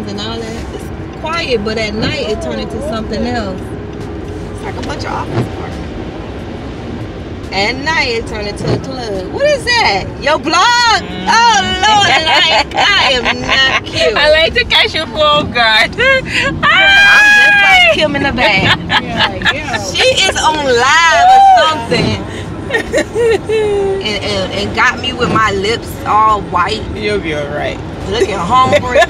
signs and all that. It's quiet, but at night it turned into something else. It's like a bunch of office parks. At night it turned into a club. What is that? Your blog? Mm. Oh Lord, I, I am not cute. I like to catch you full guard. I'm just like Kim in the bag. Yeah, yeah. She is on live or something. and, and, and got me with my lips all white, You'll be alright. Looking hungry.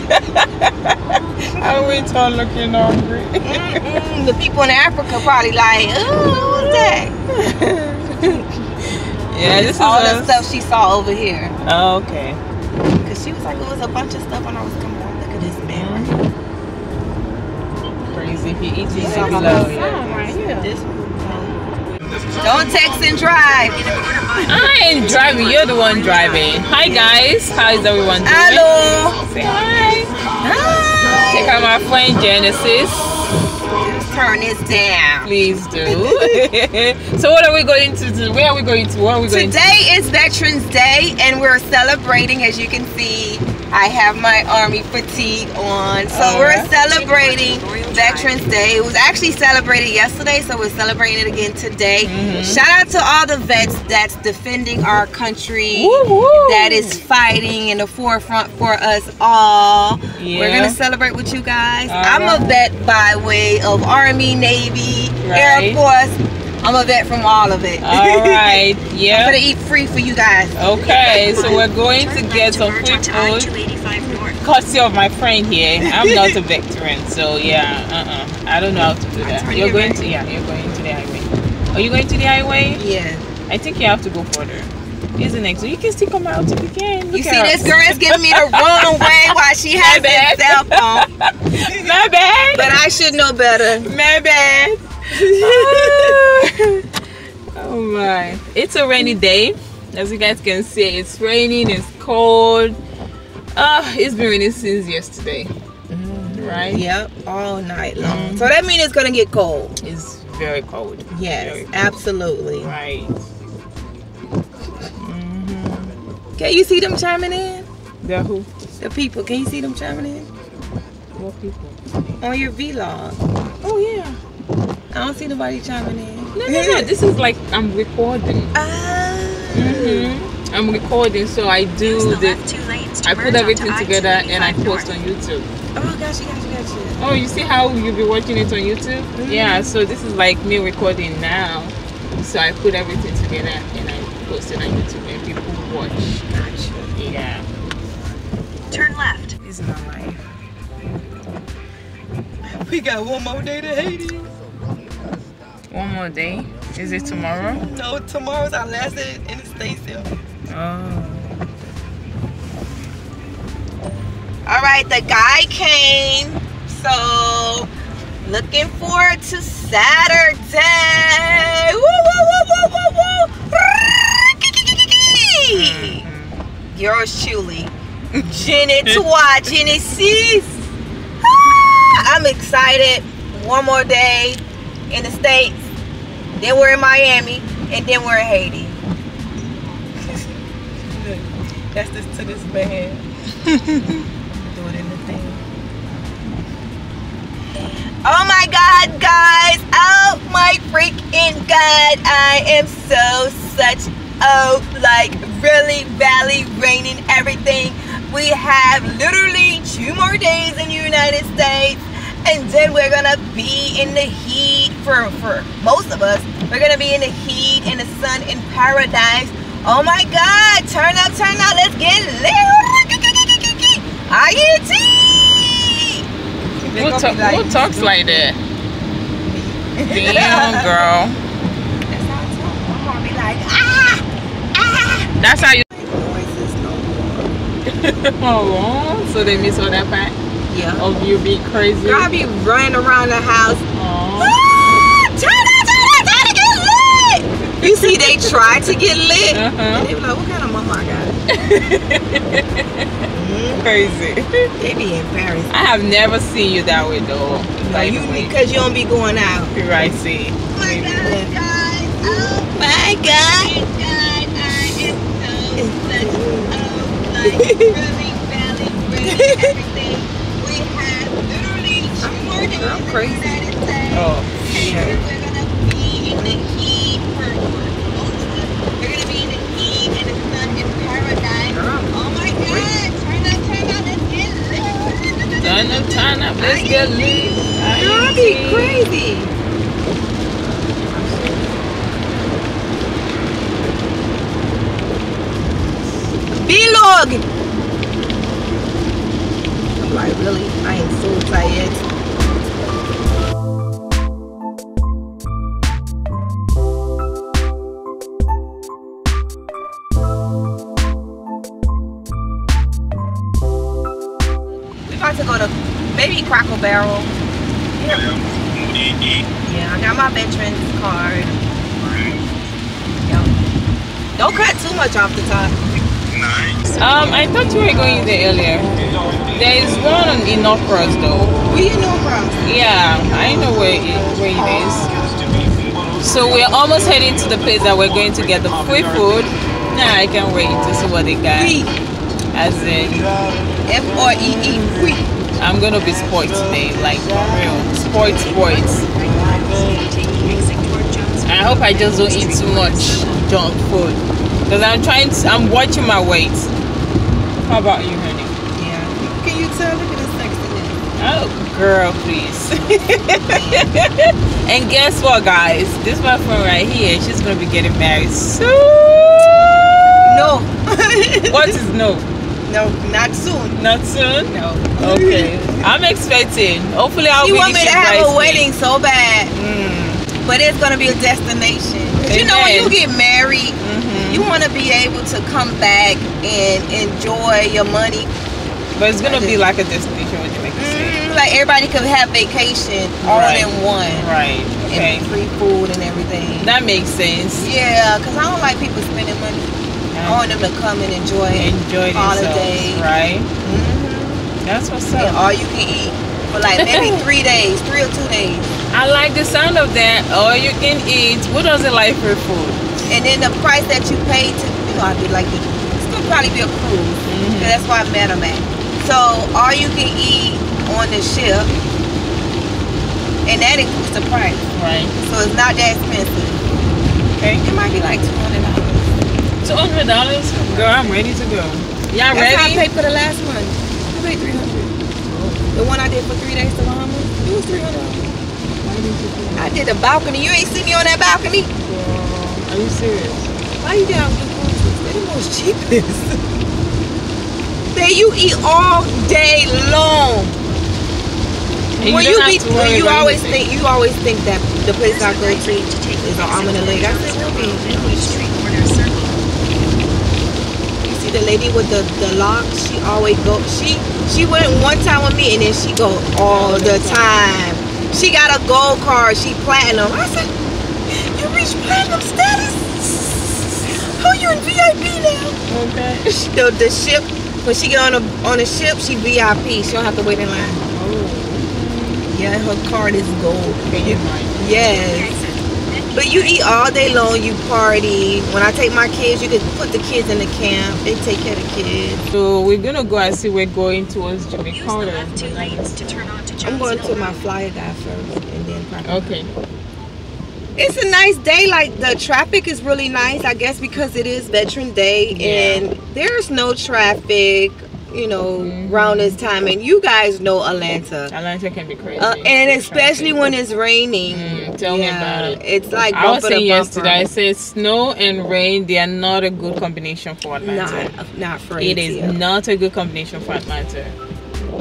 I went on looking hungry. Mm-mm. The people in Africa probably like, oh, what's that? Yeah, this is all the stuff she saw over here. Oh, okay. Cause she was like, it was a bunch of stuff when I was coming on. Look at this mm-hmm. man. Crazy. If you eat it, Yeah. you. Sign Yeah. right here. This Don't text and drive. I ain't driving. You're the one driving. Hi guys. How is everyone doing? Hello. Say hi. Hi. Check out my friend Genesis. Just turn this down. Please do. so what are we going to do? Where are we going to? What are we going to? Today is Veterans Day, and we're celebrating. As you can see, I have my army fatigue on, so All we're celebrating Veterans Day. It was actually celebrated yesterday, so we're celebrating it again today. Mhm. Shout out to all the vets that's defending our country. Woo-hoo. That is fighting in the forefront for us all. We're gonna celebrate with you guys. All I'm a vet by way of Army, Navy, Air Force. I'm a vet from all of it. All right. Yeah. I'm gonna eat free for you guys. Okay. So we're going to get some free food. Courtesy of my friend here. I'm not a veteran, so yeah. Uh-uh. I don't know how to do that. You're going to yeah. You're going to the highway. Are you going to the highway? Yeah. I think you have to go further. Here's the next. So you can still come out if you can. You see, at this us. girl is giving me the wrong way while she has My bad. this cell phone. My bad. But I should know better. My bad. oh my. It's a rainy day. As you guys can see, it's raining, it's cold. Ah, it's been raining since yesterday. Mm-hmm. Right? Yep, all night long. Mm-hmm. So that means it's gonna get cold. It's very cold. Yes, Very cold. absolutely. Right. Mm-hmm. Can you see them chiming in? The who? The people, can you see them chiming in? What people? On your vlog. Oh yeah. I don't see nobody chiming in. No, no, no. This is like I'm recording. Ah. hmm I'm recording, so I do the. Late. I put everything together and I post on YouTube. Oh, gotcha, gotcha, gotcha. Oh, you see how you'll be watching it on YouTube? Mhm. Yeah, so this is like me recording now. So I put everything together and I post it on YouTube and people watch. Gotcha. Yeah. Turn left. This is my life. We got one more day to Haiti. One more day. Is it tomorrow? No, tomorrow's our last day in the States here. Oh. All right, the guy came. So, looking forward to Saturday. Woo, woo, woo, woo, woo, woo. Yours truly, Jenny Twa, Genesis. Ah, I'm excited. One more day in the States. Then we're in Miami. And then we're in Haiti. That's this to this man. Do it in the thing. Oh my god, guys! Oh my freaking god! I am so such oh like really valley raining everything. We have literally two more days in the United States, and then we're gonna be in the heat for for most of us. We're gonna be in the heat in the sun in paradise. Oh my god! Turn up, turn up! Let's get lit! INT! Who, ta- who talks like that? Damn, girl. That's how I talk. I'm gonna be like, ah, ah. That's how you. Oh, so they miss all that part Yeah. of you be crazy. Girl, I be running around the house. Aw. Ah, turn up, turn up, turn to get lit. You see, they try to get lit. Uh-huh. And they be like, what kind of mama I got? Crazy. They be embarrassed. I have never seen you that way though. No, By you because you don't be going out. Right, see. Oh my god, guys. Oh my god. God, I am so such oh like really valley really everything. We I'm crazy. Oh, Yeah. We're gonna be in the heat for We're gonna be in the heat and the sun in paradise. Girl, Oh my god! Turn up, turn up, let's get lit. Turn up, turn up, let's get lit. I'll be crazy. Vlog. I'm like, really? I am so tired. About to go to Baby Cracker Barrel. Yeah, I got my veterans card. Yep. Don't cut too much off the top. Um, I thought you were going there earlier. There is one in Norcross though. We in Norcross. Yeah, I know where it, where it is. So we're almost heading to the place that we're going to get the free food. Nah, I can't wait to see what they got. As in, F R E E. Free. I'm gonna be sports today, like for real sports sports. I hope I just don't eat too much junk food because I'm trying. To, I'm watching my weight. How about you, honey? Yeah. Can you tell? Look at the sexiness. Oh, girl, please. and guess what, guys? This my friend right here. She's gonna be getting married soon. No. What is no? No, not soon. Not soon. No. Okay. I'm expecting. Hopefully, I'll You be want me to have a wedding so bad, Mm. but it's gonna be a destination. You know when you get married, Mhm. you want to be able to come back and enjoy your money. But it's gonna be like a destination. What you make it say? Mm, like everybody could have vacation all Right. in one. Right. Okay. And free food and everything. That makes sense. Yeah, because I don't like people spending money. I want them to come and enjoy it. Enjoy holiday. Right. Mhm. That's what's And up. all you can eat for like maybe three days, three or two days. I like the sound of that. All you can eat. Who doesn't like free food? And then the price that you pay to, you know, I do like the, it's gonna probably be a cruise. Mhm. 'cause That's why I met them at. So all you can eat on the ship, and that includes the price. Right. So it's not that expensive. Okay. It might be like two hundred dollars. Two hundred dollars. Girl, I'm ready to go. Y'all That's how I paid for the last one. I paid three hundred. The one I did for three days to Bahamas, it was three hundred. I did the balcony. You ain't see me on that balcony. Are you serious? Why you down the cruises? They're the most cheapest. Then you eat all day long. And when you you don't be, have to worry you about always anything. think you always think that the place I go to is an arm and a leg. I said, Ruby, Street corner circle. you see the lady with the the lock? She always go. She she went one time with me and then she go all the time. She got a gold card. She platinum. I said, you reached platinum status? Oh, you in VIP now? Okay. The the ship when she get on a on a ship, she VIP. She don't have to wait in line. Oh. Yeah, her card is gold. Yes. But you eat all day long, you party. When I take my kids, you can put the kids in the camp. They take care of the kids. So we're gonna go and see we're going towards Use the Jamaica. left two lanes to turn onto Johnson I'm going to my Road. flyer guy first and then probably. Okay. It's a nice day. Like the traffic is really nice, I guess because it is Veteran Day Yeah. and there's no traffic, you know, Mhm. around this time. And you guys know Atlanta. Atlanta can be crazy. Uh, and with especially traffic. when it's raining. Mm, tell me about it. It's like I was saying yesterday, I said snow and rain, they are not a good combination for Atlanta. Not, not for it is not a good combination for Atlanta.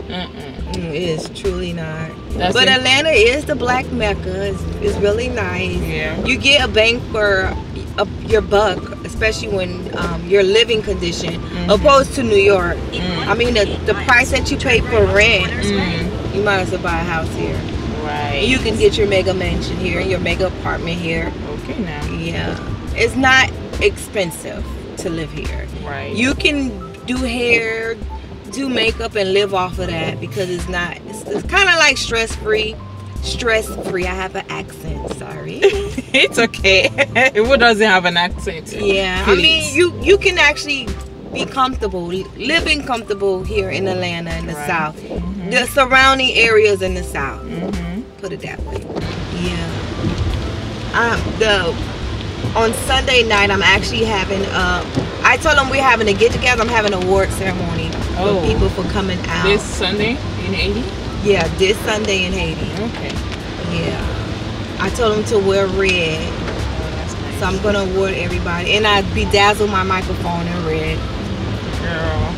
Mm-mm. Mm, it is truly not. That's but it. Atlanta is the black mecca. It's, it's really nice. Yeah. You get a bang for a, your buck, especially when um, your living condition, Mhm. opposed to New York. Mm. I mean, the, the price that you pay for rent, Mm, you might as well buy a house here. right. You can get your mega mansion here, your mega apartment here. Okay now. Yeah, it's not expensive to live here. Right. You can do hair, do makeup, and live off of that because it's not. It's, it's kind of like stress free. Stress free. I have an accent. Sorry. it's okay. Who doesn't have an accent? yeah, I mean you you can actually be comfortable, living comfortable here in Atlanta in the Right. South, Mhm. the surrounding areas in the South. Mhm. put it that way. Yeah. Um, the on Sunday night, I'm actually having. Uh, I told them we're having a get together. I'm having an award ceremony Oh. for people for coming out. This Sunday in Haiti. Yeah, this Sunday in Haiti. Okay. Yeah. I told them to wear red, Oh, that's nice. so I'm gonna award everybody, and I bedazzle my microphone in red. Girl.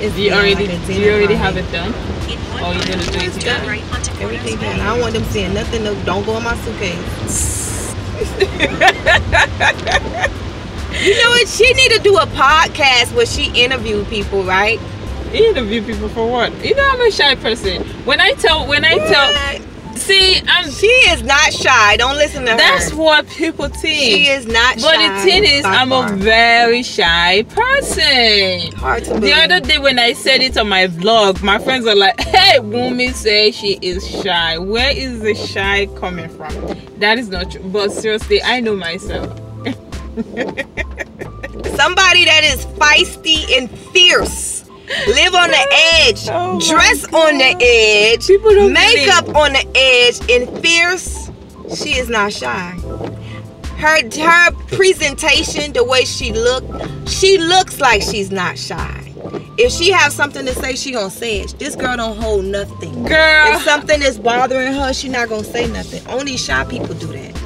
It's Do you already it's do you already have it done? In Oh, you're gonna do it It's together? done. right Everything done. I don't want them seeing nothing. No, don't go in my suitcase. You know what? She need to do a podcast where she interview people, right? Interview people for what? You know I'm a shy person. When I tell when I tell see I'm She is not shy. Don't listen to that's her. That's what people think. She is not but shy. the thing is I'm far. a very shy person. hard to believe. The other day when I said it on my vlog, my friends are like, "Hey, Wumi says she is shy. Where is the shy coming from?" That is not true. But seriously, I know myself. Somebody that is feisty and fierce. Live on the edge. Oh dress on the edge. Makeup on the edge and fierce. She is not shy. Her her presentation, the way she look, she looks like she's not shy. If she have something to say, she gonna say it. This girl don't hold nothing. Girl, If something is bothering her, she not gonna say nothing. Only shy people do that.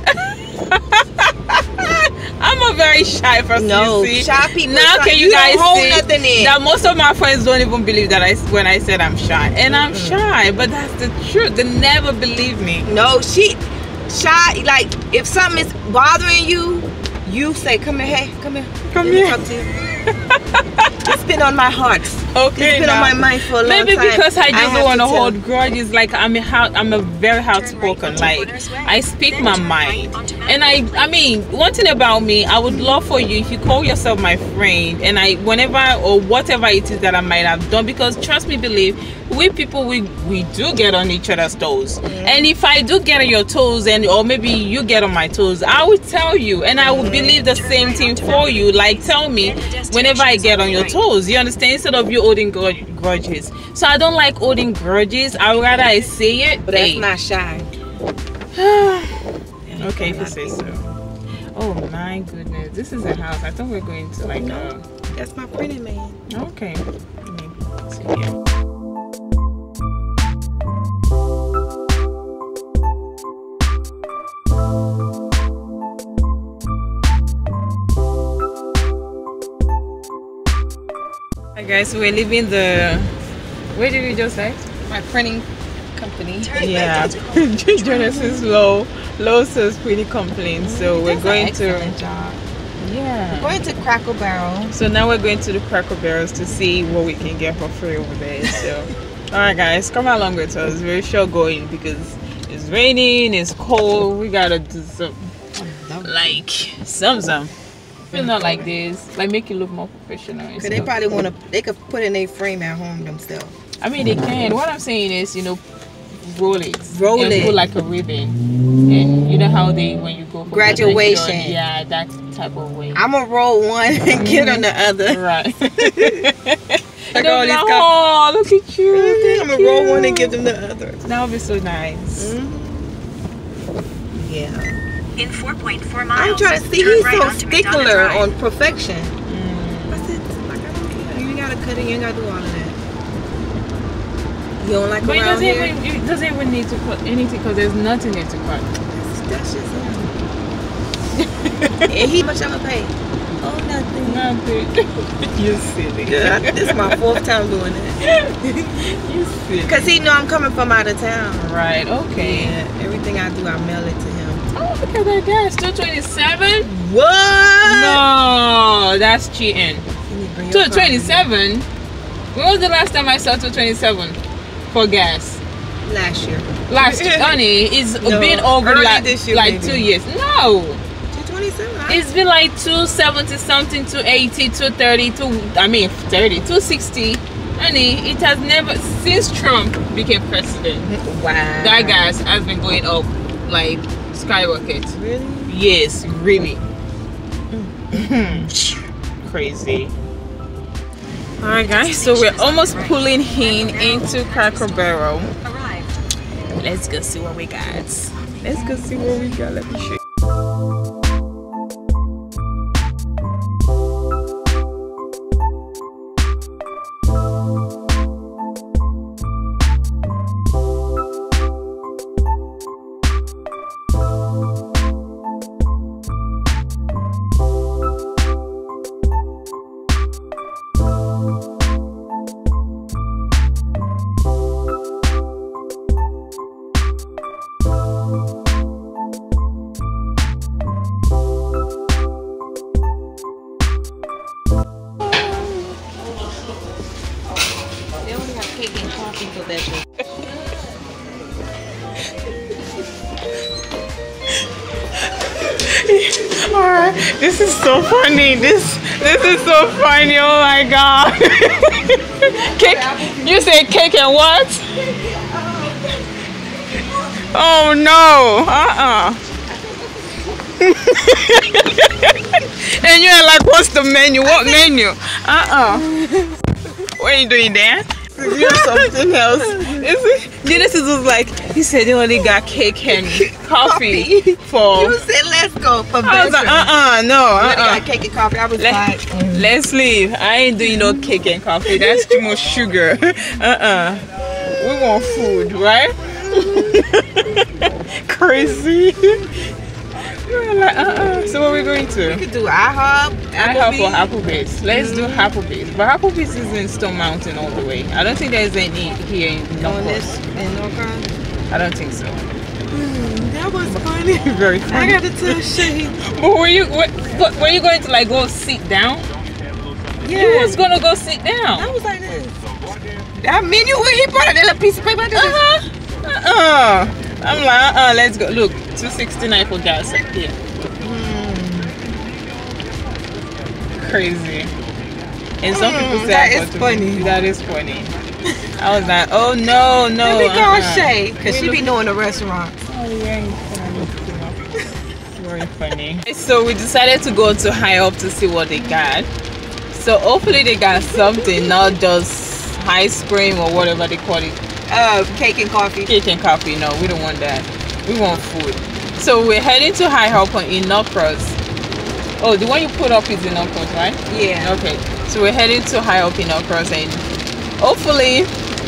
I'm a very shy person. No, you see. shy people. Now shy- can you, don't guys hold see that most of my friends don't even believe that I when I said I'm shy, and I'm shy, but that's the truth. They never believe me. No, she shy. Like if something is bothering you, you say, "Come here, hey, come here, Come Let here." talk to you." it's been on my heart. Okay, It's been on my mind for a long Maybe time. Maybe because I just don't want to hold grudges. Like I'm a how I'm a very outspoken. onto Like I speak my right mind, and I I mean one thing about me, I would love for you if you call yourself my friend, and I whenever or whatever it is that I might have done. Because trust me, believe we people we we do get on each other's toes, and if I do get on your toes, and or maybe you get on my toes, I will tell you, and I will believe the same thing for you. Like tell me whenever I get on your toes. You understand? Instead of you holding grudge- grudges. So I don't like holding grudges. I would rather I say it. But that's not shy. okay, if you say so. Oh my goodness, this is a house. I thought we are going to like a. That's my printing man. Okay. Let me see here. Hi guys, we're leaving the. Where did we just say? My printing company. Yeah, Genesis Low. Low says pretty complaints, so we're going to. job. Yeah. Going to Cracker Barrel. So now we're going to the Cracker Barrels to see what we can get for free over there. So, all right, guys, come along with us. We're sure going because it's raining, it's cold. We gotta do some like some some. Feel not like this, like make it look more professional. Cause they probably want to. They could put in a frame at home themselves. I mean, they can. What I'm saying is, you know, roll it, Roll and it. put like a ribbon, and you know how they when you go for Graduation. yeah, that type of way. I'm gonna roll one and get on the mm-hmm. other. Right. Like They'll all these like, oh, look at you. Mm-hmm. I'm gonna roll one and give them the other. That would be so nice. Mm-hmm. Yeah. In 4.4 miles. I'm trying to see. turn He's right so onto stickler on perfection. Mm. I said, like, I don't care. You ain't gotta cut it. You ain't gotta do all of that. You don't like But around doesn't here? even it doesn't even need to cut anything because there's nothing there to cut. That's just him. and he much I'ma pay? Oh, nothing. Nothing. you silly. Yeah, this is my fourth time doing that. you silly. Cause he know I'm coming from out of town. Right. Okay. Yeah, everything I do, I mail it to him. Oh, look at that gas. Two twenty-seven. What? No, that's cheating. You need to bring your Two car. twenty-seven. When was the last time I saw two twenty-seven for gas? Last year. Last year, honey, it's No, been over like, this year, like maybe. two years. No. 227. It's been like 270 something, 280, 230, two, I mean 30, 260. Honey, it has never, since Trump became president, mm-hmm. Wow. that gas has been going up like skyrocket. Really? Yes, really. Mm. Crazy. Alright guys, so we're almost pulling in into Cracker Barrel. Let's go see what we got. Let's go see what we got. Let me show you. Uh-uh. and you're like, what's the menu? What menu? Uh-uh. What are you doing there? You're something else. Is it? Genesis was like, he said he only got cake and coffee for You said let's go for I was like, uh-uh, no, You uh-uh. got cake and coffee. I was Let, like, mm. let's leave. I ain't doing no cake and coffee. That's too much sugar. Uh-uh. We want food, right? Crazy. Were like, uh-uh. So what are we going to? we could do IHOP, I have for Applebee's. Applebee's. Let's do Applebee's. But Applebee's is in Stone Mountain all the way. I don't think there's any here in this in Carolina. I don't think so. That was funny. Very funny. I got to tell Shay. But were you what, what, were you going to like go sit down? Yeah. You was gonna go sit down. I was like this. That menu where he brought a little piece of paper. I did. Uh-huh. Uh-uh. I'm like, uh-uh, let's go. Look, 269 for gas up here. Crazy. And some Mm, people say that is funny. That is funny. I was like, oh no, no. Let me call uh-uh. Shay because she be knowing the restaurant. Oh, yeah, Very funny. So we decided to go to IHOP to see what they got. So hopefully they got something, not just ice cream or whatever they call it. Uh, cake and coffee. cake and coffee. No, we don't want that. We want food. So we're heading to IHOP in Norcross. Oh, the one you put up is in Norcross, right? Yeah. Okay. So we're heading to IHOP in Norcross and hopefully,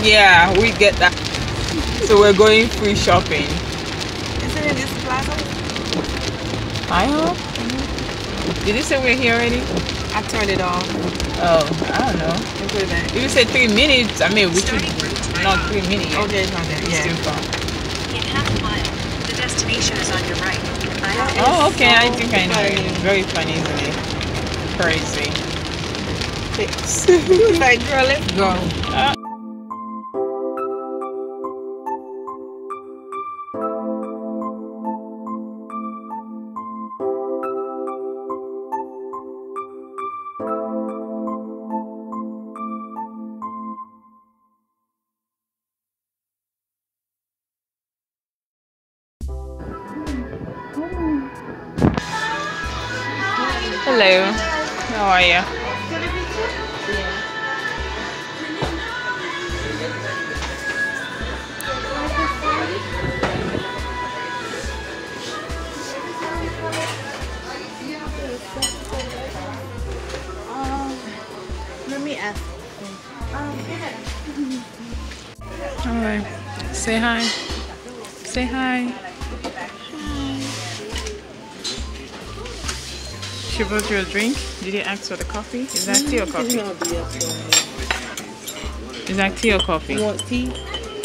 yeah, we get that. So we're going free shopping. Isn't it in this plaza? IHOP? Did you say we're here already? I turned it off Oh, I don't know. If you said three minutes, I mean, we should not three minutes. Okay, it's not there. It's too far. In half a mile, the destination is on your right. I have Oh, okay. I so think I know. it. funny. It's very funny, isn't it? Crazy. he was like, girl, let's go. Ah. Hello. How are you? Let me ask. All right. Say hi. Say hi. She brought you a drink. Did you ask for the coffee? Is that tea or mm, coffee? Is that tea or coffee? You want tea?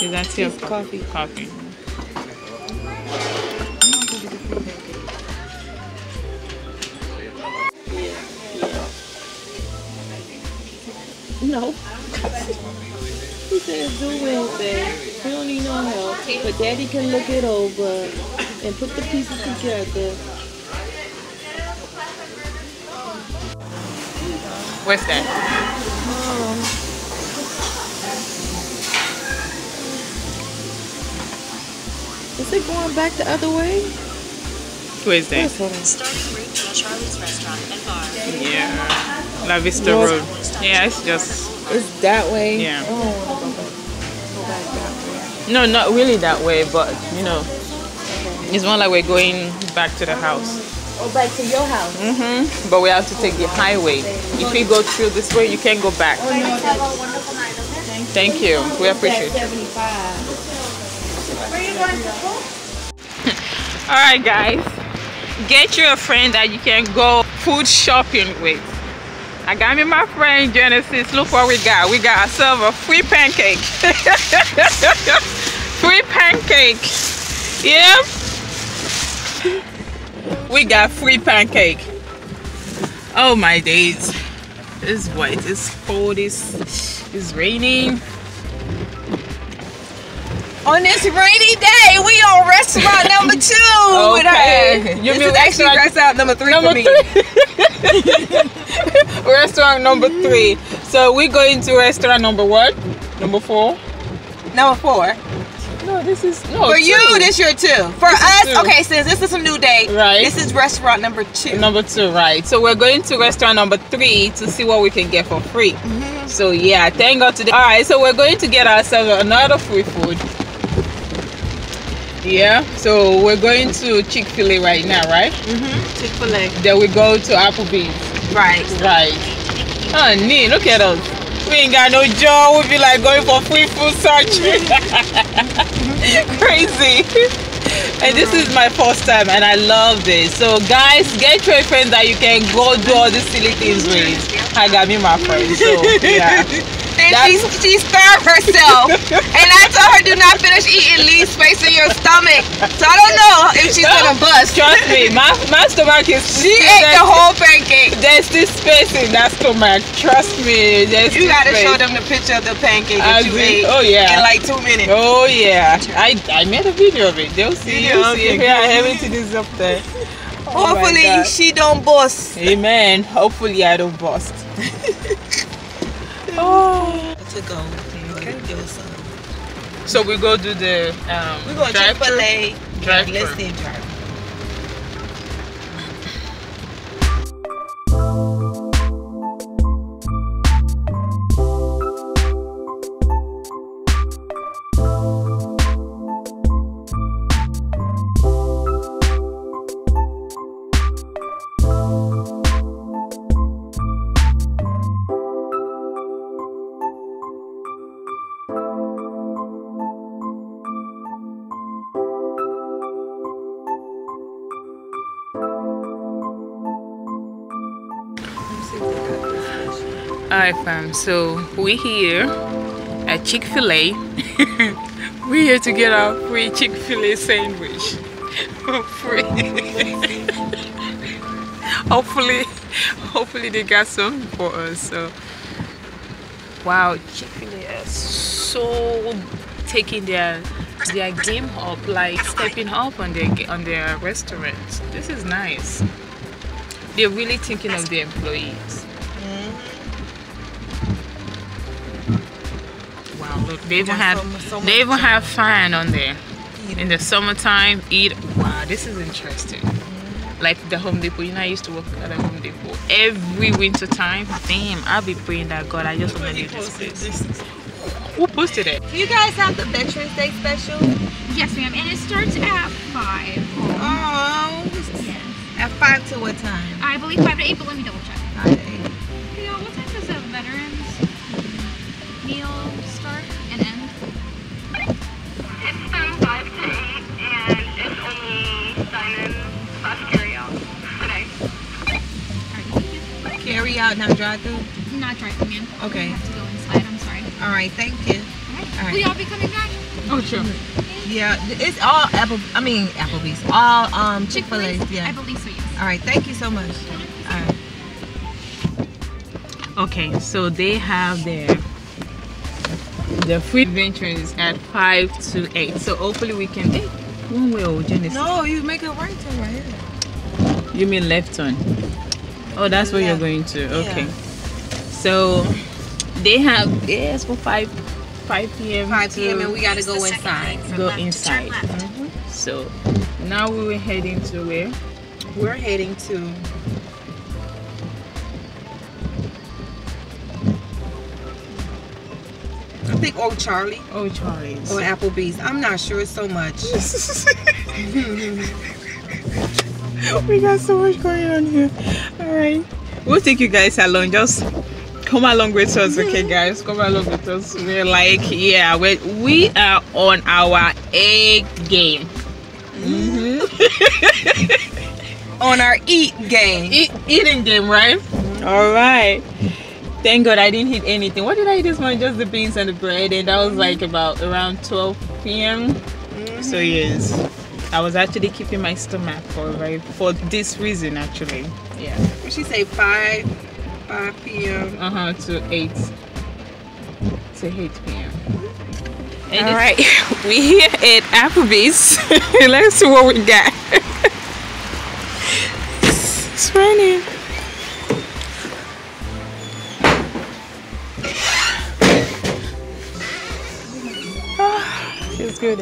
Is that tea or It's coffee? coffee. Coffee. No. He said do Wednesday. We don't need no help. But daddy can look it over and put the pieces together. What's that? Oh. Is it going back the other way? Where's that? Starting route to Charlie's Restaurant and Bar. Yeah. La Vista North- Road. Yeah, it's just It's that way. Yeah. I don't want to go back. Go back that way. No, not really that way, but you know, it's more like we're going back to the house. Oh, back to your house. Mm-hmm. But we have to take the highway. If we go through this way, you can't go back. Thank you. We appreciate it. All right, guys. Get you a friend that you can go food shopping with. I got me my friend Genesis. Look what we got. We got ourselves a free pancake. free pancake. Yep. We got free pancake. Oh my days. It's white. It's cold. It's, it's raining. On this rainy day, we on restaurant number two Okay. You this is actually restaurant- restaurant number three Number for me. three. restaurant number three. So we're going to restaurant number what? Number four? Number four. No, this is no. For you, this your two. For This us, two. okay, since this is a new day, Right. this is restaurant number two. number two, right? So we're going to restaurant number three to see what we can get for free. Mm-hmm. So yeah, thank God today. All right, so we're going to get ourselves another free food. Yeah, so we're going to Chick Fil A right now, right? Mm-hmm. Chick Fil A. Then we go to Applebee's. Right. Right. Honey, look at us. We ain't got no job. Be like going for free food search. Crazy. And this is my first time and I love this. So guys, get your friends that you can go do all these silly things with. I got me my friend. So yeah. And That's- she, she starved herself. and I told her, do not finish eating, leave space in your stomach. So I don't know if she's gonna bust. Trust me, my, my stomach is She ate the whole pancake. There's this space in that stomach. Trust me. There's You gotta space. show them the picture of the pancake I that you do. ate Oh, yeah. in like two minutes. Oh yeah, I I made a video of it. They'll see. You You'll did? see. Okay, Yeah, everything is up there. Oh Hopefully she don't bust. Amen. Hopefully I don't bust. oh. To go. Okay. So we go do the um. We're going to Chick drive-thru? Fil A. Drive-thru. Let's see drive. So we here at Chick Fil A. we here to get our free Chick Fil A sandwich free. hopefully, hopefully they got some for us. So, wow, Chick Fil A is so taking their their game up, like stepping up on their on their restaurants. This is nice. They're really thinking of the employees. Look, they even have so mu- so they even have fan on there. In the summertime, eat. Wow, this is interesting. Like the Home Depot, you know, I used to work at a Home Depot every winter time. Damn, I'll be praying that God, I just want to leave this place. Who posted it? Do you guys have the Veterans Day special? Yes, ma'am. And it starts at 5. Oh, Yes. at five to what time? I believe 5 to 8, but let me double check. Five to eight. Yeah, what time does the veterans meal start and end? It's from 5 to 8, and it's only dine-in slash carry-out today. Alright, thank Carry out, not drive through. you. Not driving, ma'am. Okay. I have to go inside. I'm sorry. All right, thank you. Alright. All right. Will y'all be coming back? Oh, sure. Yeah, it's all Apple. I mean Applebee's. All um Chick Fil A's. I Yeah. believe so, yes. All right, thank you so much. All right. Okay, so they have their the free adventures at five to eight. So hopefully we can. Hey, one way or Genesis. No, you make a right turn right here. You mean left turn? Oh, that's where Yeah. you're going to. Okay. Yeah. So they have yes for five five p.m. 5 to p.m. and we gotta go inside. go left to turn inside. Uh-huh. So now we were heading to where? We're heading to. Think Old Charlie Oh, Charlie's. or Applebee's. I'm not sure so much. we got so much going on here. All right, we'll take you guys along. Just come along with us, okay, guys? Come along with us. We're like, yeah, we we are on our A game. Mhm. On our eat game. Eat, eating game, right? All right. Thank God I didn't eat anything. What did I eat this morning? Just the beans and the bread, and that was like about around 12 p.m. So yes, I was actually keeping my stomach for very for this reason actually. Yeah. What she say? Five, five p.m. Uh huh. To eight. To eight p.m. And All right, we here at Applebee's. Let's see what we got. it's raining. Good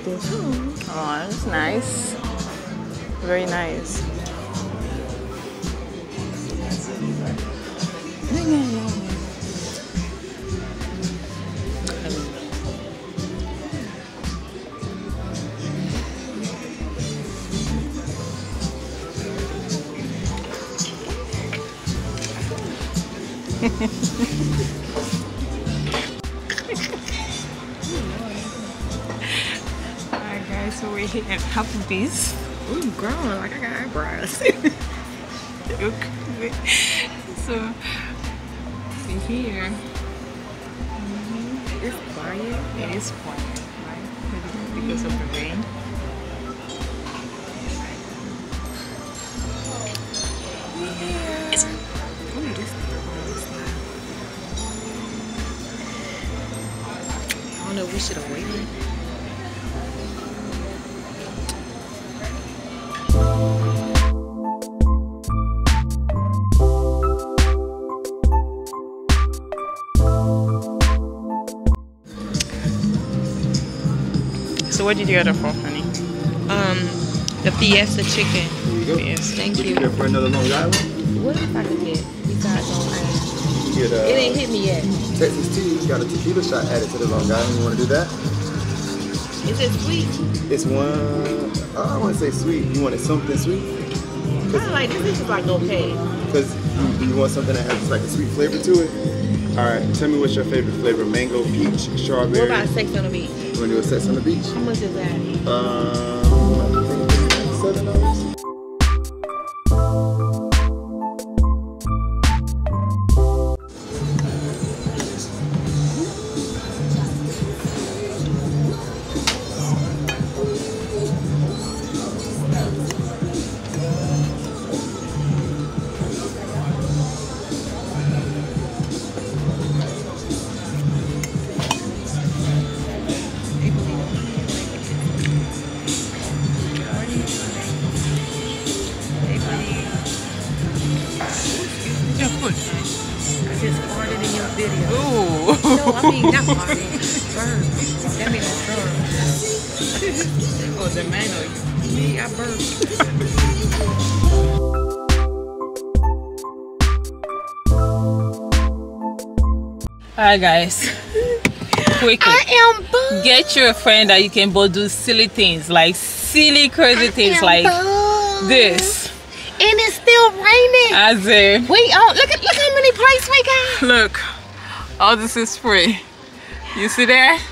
this. Oh, that's nice. Very nice. So we're here. Ooh, growing like I got eyebrows. Okay. so here. Mm-hmm. it's quiet. It is quiet, right? Because of the mm-hmm. rain. Ooh, this I don't know. We should have waited. What did you order for, honey? Um, the Fiesta chicken. Here you go. Yes. Thank Would you. you for another Long Island? What if I could get besides Long Island? You get It ain't hit me yet. Texas tea. Got a tequila shot added to the Long Island. You want to do that? Is it sweet? It's one. I want to say sweet. You wanted something sweet? Kind of like this is just like okay. Because you, you want something that has like a sweet flavor to it. All right. Tell me what's your favorite flavor? Mango, peach, strawberry. What about sex on the beach? When you want to do a sex on the beach? How much is that? Um, Alright, guys. Quickly. Get your friend that you can both do silly things, like silly, crazy things like this. And it's still raining. As in, Wait, oh, look at look how many plates we got. look, all this is free. You see that?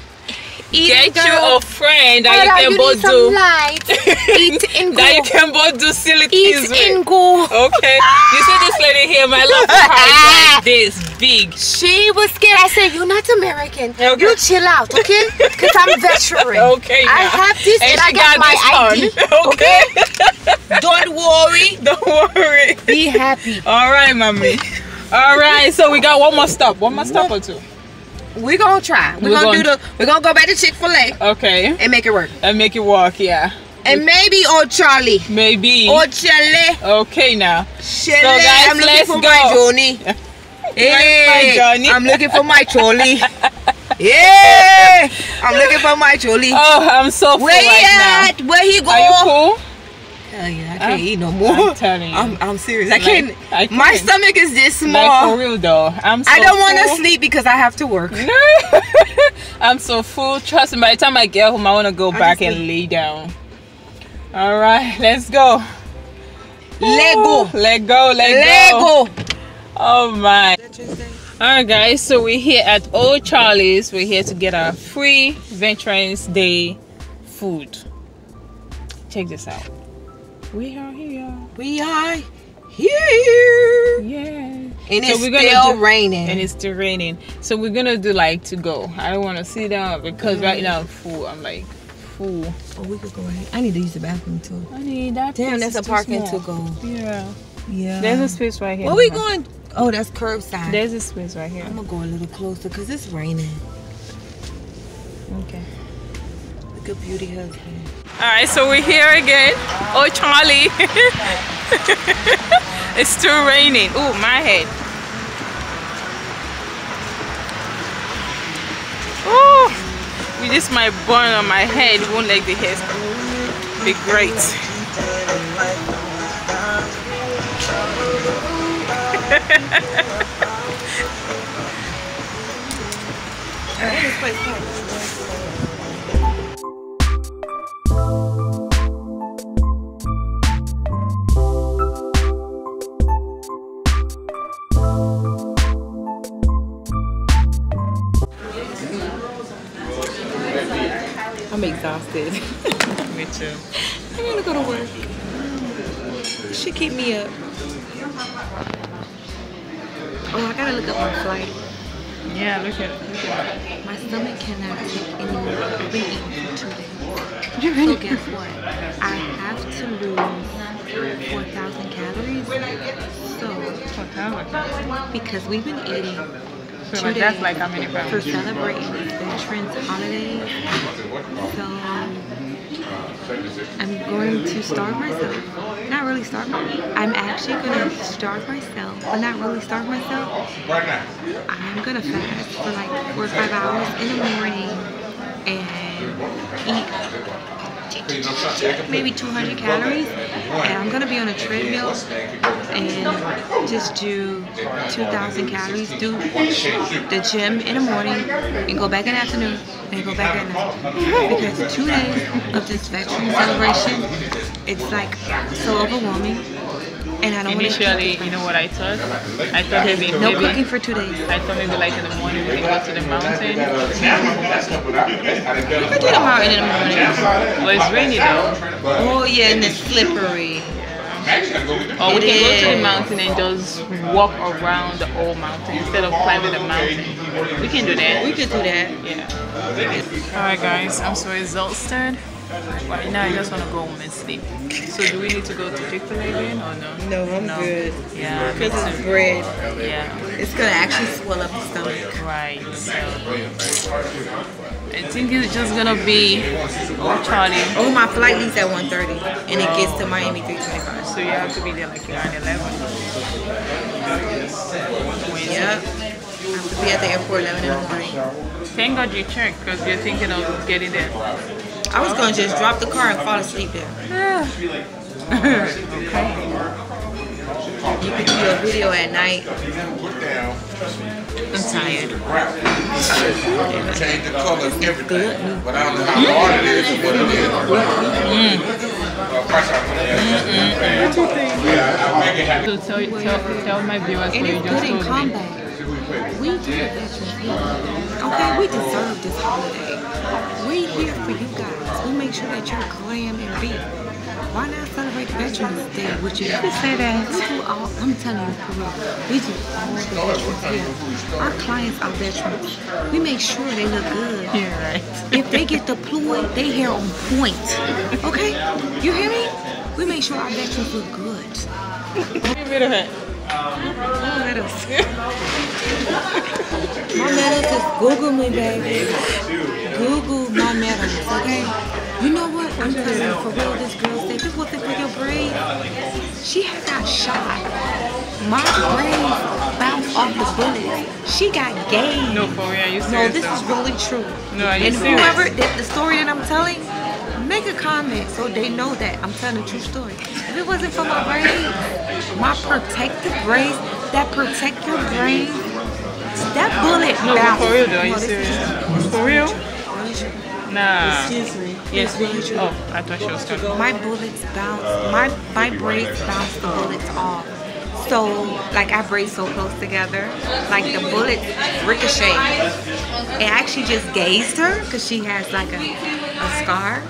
Eat Get you a friend that on, you can you both do. light. Eat and That you can both do silly Eat things with. and go. Okay. You see this lady here, my love for her is like this big. She was scared. I said, "You're not American. Okay. You chill out, okay? Because I'm veteran. Okay. I have this and, I got, my ID. on. Okay. Don't worry. Don't worry. Be happy. All right, mommy. All right, so we got one more stop. One more stop or two. We're gonna try. We're, We're gonna, gonna- do the. We're gonna go back to Chick Fil A Okay. and make it work. And make it walk, yeah. And maybe old Charlie Maybe. or Chile. Okay now. Chile. guys, I'm looking let's for go. my Johnny. Hey, Johnny. I'm looking for my Charlie. yeah, I'm looking for my Charlie. Oh, I'm so full Where he right at? Where he go? Are you cool? Hell yeah, I I'm- can't eat no more. I'm telling you. I'm, I'm serious. I Like, can't. I My can't. stomach is this small. Like for real though. I'm so I don't want to sleep because I have to work. I'm so full. Trust me, by the time I get home, I want to go I back and lay down. All right, let's go. Lego. Let go, let go. Lego. Oh my. Alright guys, so we're here at O'Charley's. We're here to get our free Veterans Day food. Check this out. We are here. We are here. Yeah. And So it's we're gonna still do- raining. And it's still raining. So we're gonna do like to go. I don't wanna sit down because right now I'm full. I'm like full. oh, we could go right. I need to use the bathroom too. I need that. Damn, that's a parking small. to go. Yeah. Yeah. There's a space right here. Where we going? Oh, that's curbside. There's a space right here. I'm gonna go a little closer because it's raining. Okay. Look at beauty husband. All right, so we're here again. Oh, Charlie. it's still raining. Oh, my head. Oh, with this my bun on my head won't let the hair be great. I'm exhausted. Me too. I gotta go to work. She keep me up. Oh, I gotta look up my flight. Yeah, look at, it. My stomach cannot take any more. Been eating for two days. So guess what? I have to lose 4,000 calories. So, because we've been eating So like, that's like how many for celebrating veterans Holiday. So I'm going to starve myself. Not really starve myself. I'm actually gonna starve myself, but not really starve myself. I'm gonna fast for like four or five hours in the morning and eat maybe 200 calories. And I'm gonna be on a treadmill and just do 2,000 calories. Do the gym in the morning and go back in the afternoon and go back at night. Because two days of this veteran celebration, it's like so overwhelming. And I don't want to Initially, you know what I thought? I thought maybe, no maybe cooking for two days. I thought maybe like in the morning we can go to the mountain. I could do the mountain in the morning. Well, it's rainy though. Oh yeah, and it's slippery. Or we can go to the mountain and just walk around the whole mountain instead of climbing the mountain. We can do that. We could do that. Yeah. Alright guys, I'm so exhausted. Right now I just want to go home and sleep. So do we need to go to Chick-fil-A again or no? No, I'm good. Yeah, Because it's bread. Yeah, It's gonna actually swell up the stomach. right. So I think it's just gonna be oh Charlie. Oh, my flight leaves at 1.30 and it gets to oh. Miami 3.25. So you have to be there like around 11. Yep. Have to be at the airport 11 in the morning. Thank God you checked because you're thinking of getting there. I was gonna just drop the car and fall asleep there. okay. You could do a video at night. I'm tired. Change the color of everything. But I don't know how hard it is or what it is. Well, first I'm gonna- Yeah, I'll make it happen. So tell, tell, tell my viewers And what you just good in told me. We do the veterans here. Okay, we deserve this holiday. We here for you guys. Sure that you're glam and beat. Why not celebrate Veterans Day with you? You say that. We do all, I'm telling you for real. We do all the veterans here. Our clients are veterans. We make sure they look good. Yeah, right. If they get deployed, they hair on point. Okay? You hear me? We make sure our veterans look good. Get rid of it. My medals. My medals is Google me, baby. Google my medals, okay? You know what? I'm telling you, for real, this girl said, if it wasn't for your braids, she had got shot. My braids bounced off the bullet. She got game. No, for real, you No, this is really true. No, are you and whoever, the, the story that I'm telling, make a comment so they know that I'm telling a true story. If it wasn't for my braids, my protective braids that protect your brain, that bullet No, but bounce. for real though, are you serious? For real? Nah. Excuse me. Yes. Oh, I thought she was talking. my bullets bounce my my braids bounce the bullets off so like i braid so close together like the bullets ricochet it actually just gazed her because she has like a, a scar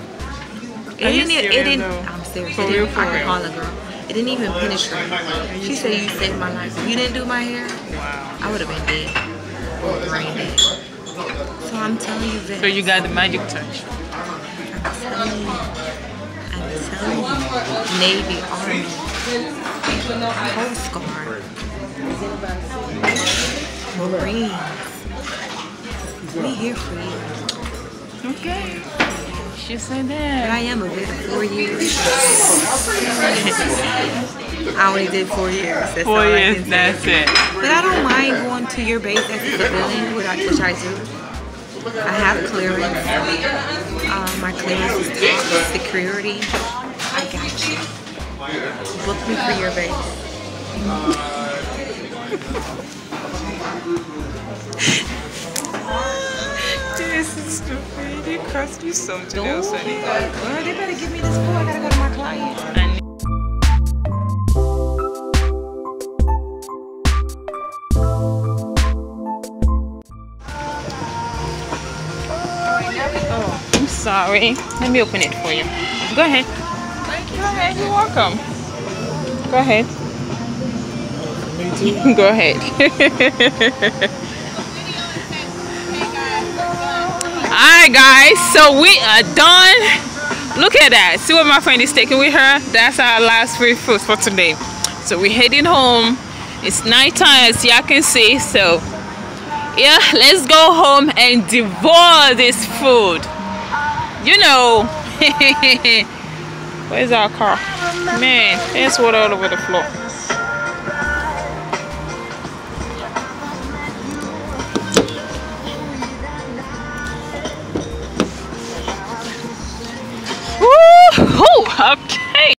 it didn't it didn't i'm serious For it real, didn't, for i can real? call a girl it didn't even penetrate she said you saved my life if you didn't do my hair Wow. i would have been dead dead so i'm telling you this So you got the magic touch. I'm telling you, I'm telling you, Navy, Army, Coast Guard, Marines, we here for you. Okay. Said But that. I am a vet four years. I only did four years. That's Four years, say. that's it. But I don't mind going to your base as a civilian, which I do. I have clearance. Uh, my clearance is top security. I got you. Book me for your base. Stupid. It cost me something Don't. else. I need. Well, they better give me this boy. I gotta go to my client. Oh, I'm sorry. Let me open it for you. Go ahead. Go ahead. You're welcome. Go ahead. Oh, go ahead. Alright guys, so we are done. Look at that. See what my friend is taking with her? That's our last free food for today. So we're heading home. It's night time as y'all can see. So yeah, let's go home and devour this food. You know. Where's our car? Man, there's water all over the floor.